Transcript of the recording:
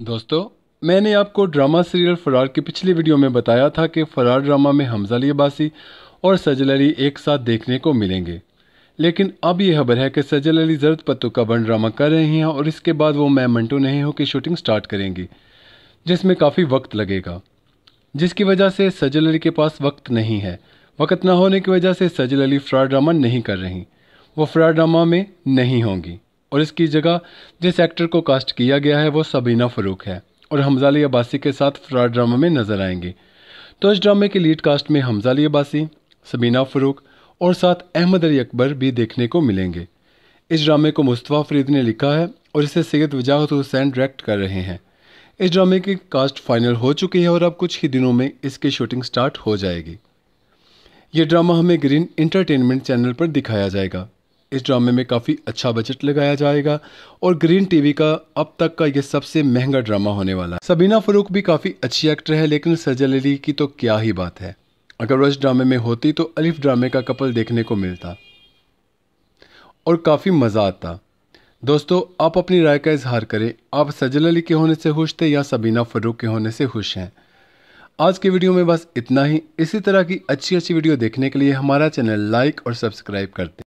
दोस्तों, मैंने आपको ड्रामा सीरियल फरार की पिछली वीडियो में बताया था कि फरार ड्रामा में हमजा अली अब्बासी और सजल अली एक साथ देखने को मिलेंगे। लेकिन अब यह खबर है कि सजल अली जरद पत्तों का बन ड्रामा कर रही हैं और इसके बाद वो मैं मंटू नहीं हो की शूटिंग स्टार्ट करेंगी, जिसमें काफ़ी वक्त लगेगा। जिसकी वजह से सजल अली के पास वक्त नहीं है। वक्त ना होने की वजह से सजल अली फ्रार ड्रामा नहीं कर रही। वो फ्रार ड्रामा में नहीं होंगी। और इसकी जगह जिस एक्टर को कास्ट किया गया है, वो सबीना फ़रूक है और हमजाली अब्बासी के साथ फ्राड ड्रामा में नज़र आएँगे। तो इस ड्रामे के लीड कास्ट में हमजाली अब्बासी, सबीना फ़रूक और साथ अहमद अली अकबर भी देखने को मिलेंगे। इस ड्रामे को मुस्तफ़ा फरीद ने लिखा है और इसे सैयद वजाहत हुसैन डायरेक्ट कर रहे हैं। इस ड्रामे की कास्ट फाइनल हो चुकी है और अब कुछ ही दिनों में इसकी शूटिंग स्टार्ट हो जाएगी। ये ड्रामा हमें ग्रीन इंटरटेनमेंट चैनल पर दिखाया जाएगा। इस ड्रामे में काफ़ी अच्छा बजट लगाया जाएगा और ग्रीन टीवी का अब तक का ये सबसे महँगा ड्रामा होने वाला है। सबीना फरूक भी काफ़ी अच्छी एक्टर है, लेकिन सजल अली की तो क्या ही बात है। अगर वो इस ड्रामे में होती तो अलिफ ड्रामे का कपल देखने को मिलता और काफ़ी मज़ा आता। दोस्तों, आप अपनी राय का इजहार करें। आप सजल अली के होने से खुश थे या सबीना फरूक के होने से खुश हैं? आज की वीडियो में बस इतना ही। इसी तरह की अच्छी अच्छी वीडियो देखने के लिए हमारा चैनल लाइक और सब्सक्राइब करते